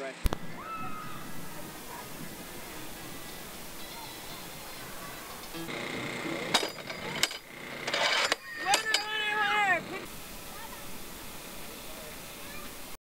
breath.